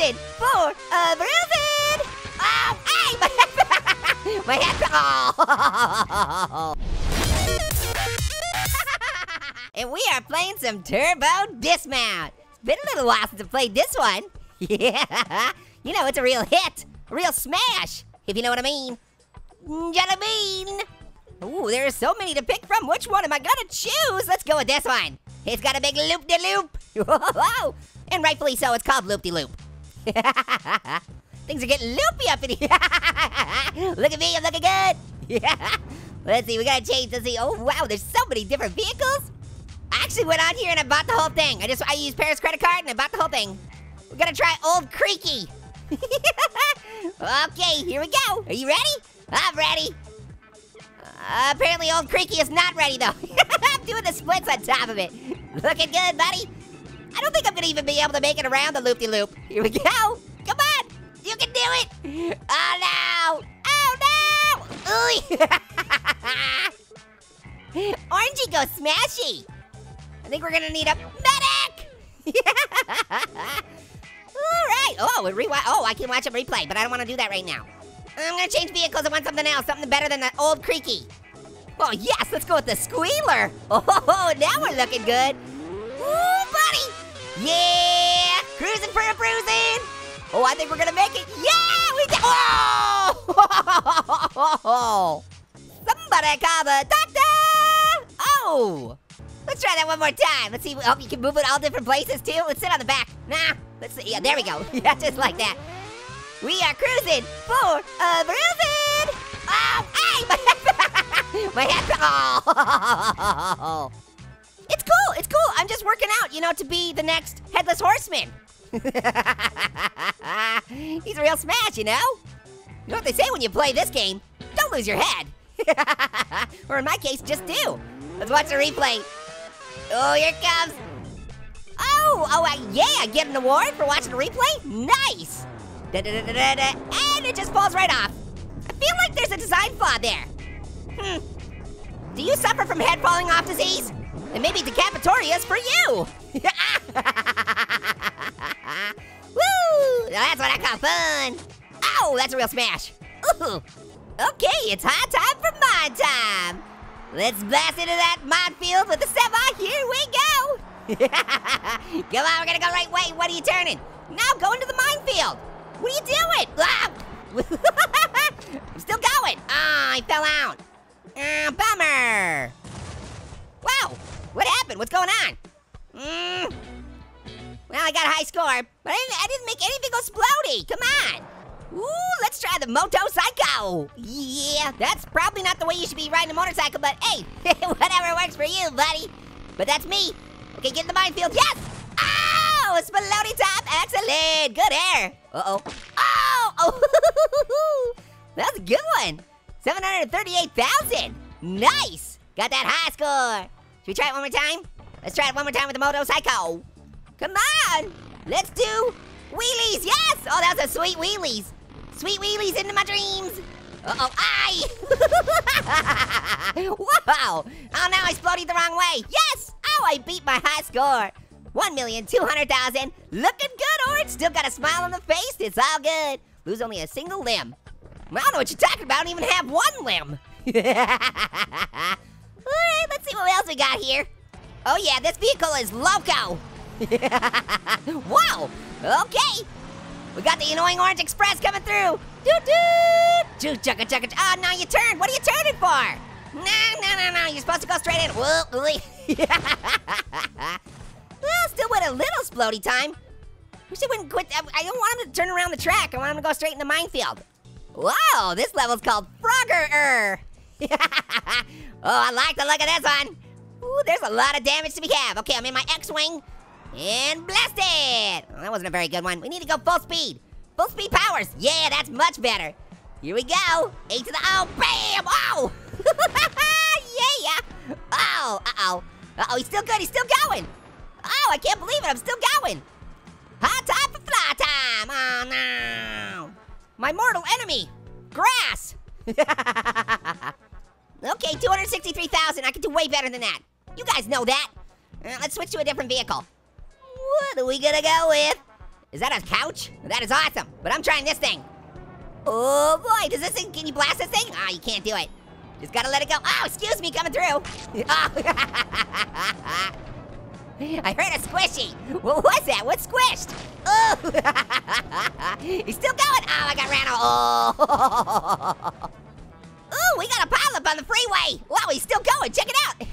cruising for a. Oh, hey, my head, my head. Oh. and we are playing some Turbo Dismount. It's been a little while since I played this one. Yeah, you know, it's a real hit, a real smash, if you know what I mean. Mm, Jelly bean. Ooh, there's so many to pick from. Which one am I gonna choose? Let's go with this one. It's got a big loop-de-loop. Whoa, and rightfully so, it's called loop-de-loop. Things are getting loopy up in here. Look at me, I'm looking good. Let's see, we gotta change. Let's see. Oh, wow, there's so many different vehicles. I actually went on here and I bought the whole thing. I just, I used Pear's credit card and I bought the whole thing. We're gonna try Old Creaky. okay, here we go. Are you ready? I'm ready. Uh, apparently Old Creaky is not ready though. I'm doing the splits on top of it. Looking good, buddy. I don't think I'm gonna even be able to make it around the loop-de-loop. -loop. Here we go. Come on, you can do it. Oh no, oh no. Orangey goes smashy. I think we're gonna need a medic. All right. Oh, we rewind. Oh, I can watch a replay, but I don't want to do that right now. I'm gonna change vehicles. I want something else, something better than the old creaky. Oh yes, let's go with the squealer. Oh, now we're looking good. Ooh, buddy. Yeah, cruising for a bruising. Oh, I think we're gonna make it. Yeah, we did. Oh! Somebody call the doctor. Oh. Let's try that one more time. Let's see. Oh, you can move it all different places too. Let's sit on the back. Nah. Let's see. Yeah, there we go. yeah, just like that. We are cruising for a bruising. Oh, hey, my head. my head. Oh. It's cool. It's cool. I'm just working out, you know, to be the next headless horseman. He's a real smash, you know? You know what they say when you play this game? Don't lose your head. or in my case, just do. Let's watch the replay. Oh, here it comes. Oh, oh, uh, yeah, get an award for watching the replay? Nice. Da, da, da, and it just falls right off. I feel like there's a design flaw there. Hmm. Do you suffer from head falling off disease? Then maybe decapitatoria's for you. Woo! That's what I call fun. Oh, that's a real smash. Ooh. Okay, it's high time for mine time. Let's blast into that minefield with the semi, Here we go. Come on, we're gonna go right way. What are you turning? Now go into the minefield. What are you doing? Ah. I'm still going. Ah, oh, I fell out. Uh, bummer. Wow, happened? What's going on? Mm. Well, I got a high score, but I didn't, I didn't make anything go splody. Come on. Ooh, let's try the motorcycle. Yeah, that's probably not the way you should be riding a motorcycle, but hey, whatever works for you, buddy. But that's me. Okay, get in the minefield. Yes! Oh, it's Spelody top. Excellent. Good air. Uh-oh. Oh! Oh! That's a good one. 738,000. Nice. Got that high score. Should we try it one more time? Let's try it one more time with the motorcycle. Come on. Let's do wheelies. Yes. Oh, that was a sweet wheelies. Sweet wheelies into my dreams. Uh-oh, aye! Whoa! Oh, now I exploded the wrong way. Yes! Oh, I beat my high score. 1,200,000. Looking good, Orange. Still got a smile on the face. It's all good. Lose only a single limb. I don't know what you're talking about. I don't even have one limb. all right, let's see what else we got here. Oh yeah, this vehicle is loco. Whoa, okay. We got the annoying Orange Express coming through. Doot doot. Choo chugga chugga. Oh, now you turn. What are you turning for? No, no, no, no. You're supposed to go straight in. well, still went a little splody time. Wish I wouldn't quit. I don't want him to turn around the track. I want him to go straight in the minefield. Wow, this level's called Frogger. oh, I like the look of this one. Ooh, there's a lot of damage to be had. Okay, I'm in my X-Wing. And blast it! Oh, well, that wasn't a very good one. We need to go full speed. Full speed powers. Yeah, that's much better. Here we go. Eight to the, oh, bam! Oh! yeah! Oh, uh-oh. Uh-oh, he's still good, he's still going. Oh, I can't believe it, I'm still going. Hot time for fly time. Oh, no. My mortal enemy, grass. okay, 263,000. I can do way better than that. You guys know that. Uh, let's switch to a different vehicle. What are we gonna go with? Is that a couch? That is awesome, but I'm trying this thing. Oh boy, does this thing, can you blast this thing? Ah, oh, you can't do it. Just gotta let it go. Oh, excuse me, coming through. Oh. I heard a squishy. What was that? What squished? Oh, he's still going. Oh, I got ran over. Oh. We got a pileup on the freeway. Wow, he's still going. Check it out.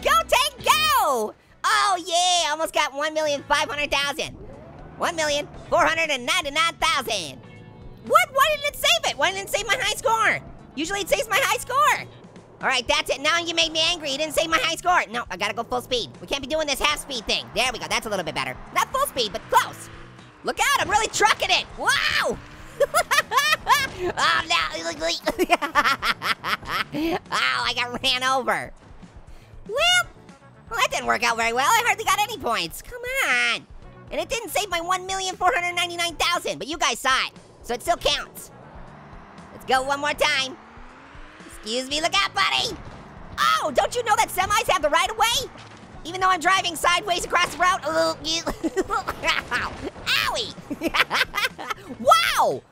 go, tank, go. Oh, yeah, almost got 1,500,000. 1,499,000. What? Why didn't it save it? Why didn't it save my high score? Usually it saves my high score. All right, that's it. Now you made me angry. You didn't save my high score. No, I gotta go full speed. We can't be doing this half speed thing. There we go. That's a little bit better. Not full speed, but close. Look out, I'm really trucking it. Wow. Oh, no. oh, I got ran over. Well, well, that didn't work out very well. I hardly got any points. Come on. And it didn't save my 1,499,000, but you guys saw it, so it still counts. Let's go one more time. Excuse me, look out, buddy. Oh, don't you know that semis have the right of way? Even though I'm driving sideways across the road. Owie. wow.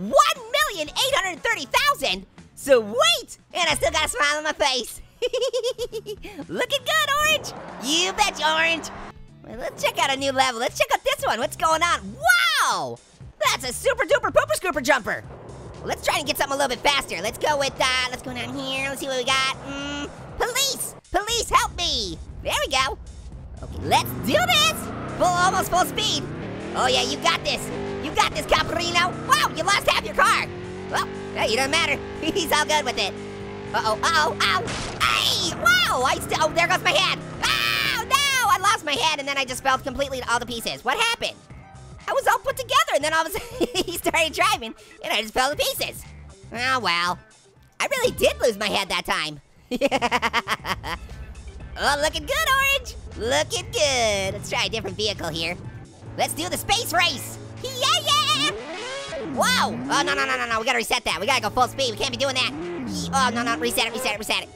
1,830,000? Sweet! And I still got a smile on my face. Looking good, Orange. You betcha, Orange. Well, let's check out a new level. Let's check out this one. What's going on? Wow! That's a super duper pooper scooper jumper. Let's try and get something a little bit faster. Let's go with, uh, let's go down here. Let's see what we got. Mm, police! Police, help me! There we go. Okay, let's do this! Full, almost full speed. Oh yeah, you got this. Got this, Caprino. Wow, you lost half your car. Well, hey, it doesn't matter. He's all good with it. Uh-oh, uh-oh, ow. Hey, wow, I still, oh, there goes my head. Oh, no, I lost my head and then I just fell completely to all the pieces. What happened? I was all put together, and then all of a sudden he started driving, and I just fell to pieces. Oh, well. I really did lose my head that time. oh, looking good, Orange. Looking good. Let's try a different vehicle here. Let's do the space race. Yeah, yeah. Whoa. Oh, no, no, no, no, no. We gotta reset that. We gotta go full speed. We can't be doing that. Oh, no, no. Reset it, reset it, reset it.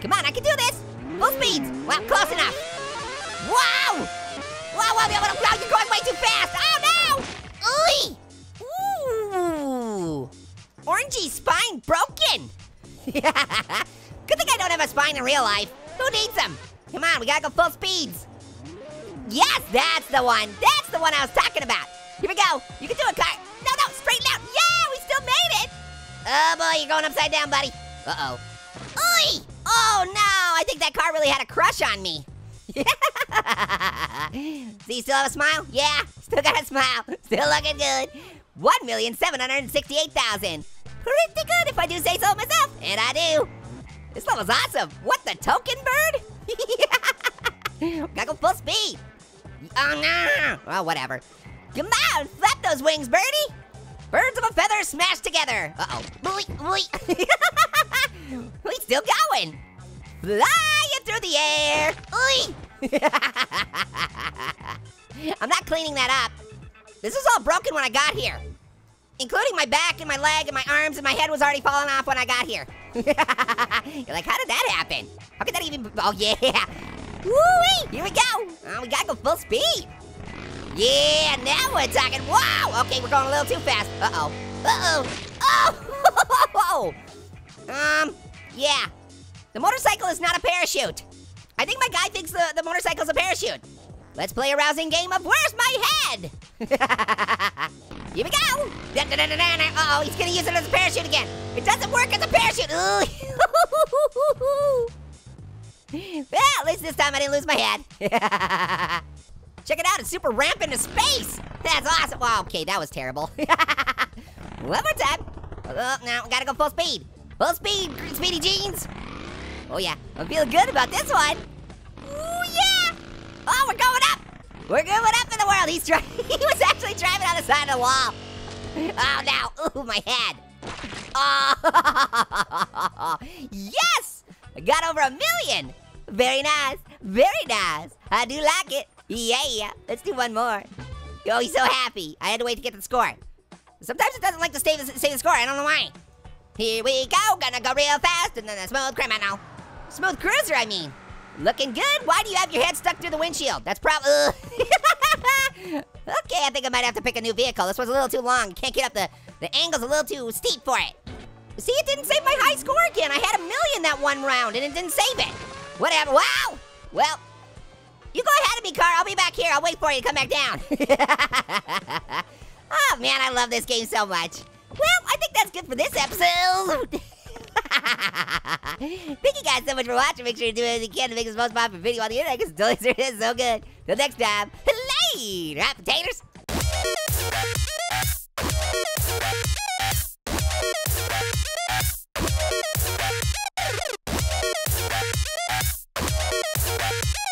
Come on, I can do this. Full speed. Well, close enough. Wow. Whoa, whoa, whoa, whoa, you're going way too fast. Oh, no. Ooh. Orangey's spine broken. Good thing I don't have a spine in real life. Who needs them? Come on, we gotta go full speeds. Yes, that's the one. That's the one I was talking about. Here we go. You can do it, car. No, no, straighten out. Yeah, we still made it. Oh boy, you're going upside down, buddy. Uh-oh. Oi! Oh no, I think that car really had a crush on me. See, you still have a smile? Yeah, still got a smile. Still looking good. 1,768,000. Pretty good if I do say so myself, and I do. This level's awesome. What, the token bird? Gotta go full speed. Oh no! Well, whatever. Come on, flap those wings, birdie! Birds of a feather smashed together. Uh-oh. we still going. Flying through the air. I'm not cleaning that up. This is all broken when I got here. Including my back and my leg and my arms and my head was already falling off when I got here. You're like, how did that happen? How could that even, oh yeah. Woo-wee, here we go. Oh, we gotta go full speed. Yeah, now we're talking. Wow, okay, we're going a little too fast. Uh-oh, uh-oh. Oh, um, yeah. The motorcycle is not a parachute. I think my guy thinks the, the motorcycle's a parachute. Let's play a rousing game of Where's My Head? Here we go. Uh-oh, he's gonna use it as a parachute again. It doesn't work as a parachute. well, at least this time I didn't lose my head. Check it out, it's super ramp into space. That's awesome. Well, okay, that was terrible. One more time. Oh, now, gotta go full speed. Full speed, Speedy Jeans. Oh yeah, I'm feeling good about this one. Ooh yeah! Oh, we're going up! We're going up in the world. He's trying. he was actually driving on the side of the wall. Oh now, ooh my head. Oh, yes! I got over a million. Very nice, very nice. I do like it. Yeah, let's do one more. Oh, he's so happy. I had to wait to get the score. Sometimes it doesn't like to stay the, say the score. I don't know why. Here we go, gonna go real fast, and then a smooth criminal. Smooth cruiser, I mean. Looking good. Why do you have your head stuck through the windshield? That's probably. Okay, I think I might have to pick a new vehicle. This one's a little too long. Can't get up the, the angle's a little too steep for it. See, it didn't save my high score again. I had a million that one round and it didn't save it. Whatever, wow. Well, you go ahead of me, car. I'll be back here. I'll wait for you to come back down. oh, man, I love this game so much. Well, I think that's good for this episode. Thank you guys so much for watching. Make sure you do everything you can to make this most popular video on the internet because Dilly's it is so good. Till next time, later, hot potatoes. We'll.